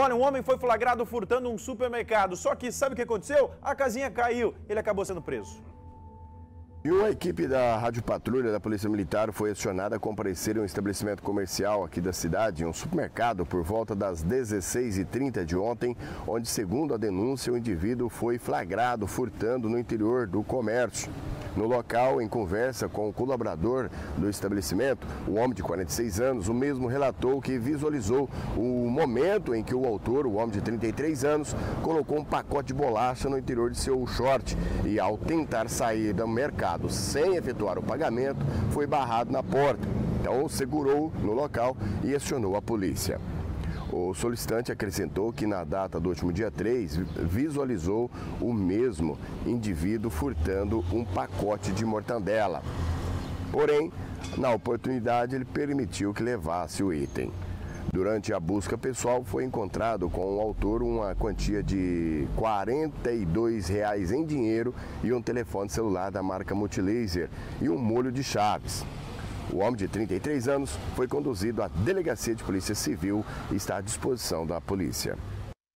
Olha, um homem foi flagrado furtando um supermercado, só que sabe o que aconteceu? A casinha caiu, ele acabou sendo preso. E uma equipe da Rádio Patrulha da Polícia Militar foi acionada a comparecer em um estabelecimento comercial aqui da cidade, em um supermercado, por volta das 16h30 de ontem, onde, segundo a denúncia, o indivíduo foi flagrado furtando no interior do comércio. No local, em conversa com o colaborador do estabelecimento, o homem de 46 anos, o mesmo relatou que visualizou o momento em que o autor, o homem de 33 anos, colocou um pacote de bolacha no interior de seu short e, ao tentar sair do mercado sem efetuar o pagamento, foi barrado na porta. Então, segurou no local e acionou a polícia. O solicitante acrescentou que na data do último dia 3 visualizou o mesmo indivíduo furtando um pacote de mortandela. Porém, na oportunidade, ele permitiu que levasse o item. Durante a busca pessoal, foi encontrado com o autor uma quantia de 42 reais em dinheiro e um telefone celular da marca Multilaser e um molho de chaves. O homem de 33 anos foi conduzido à delegacia de polícia civil e está à disposição da polícia.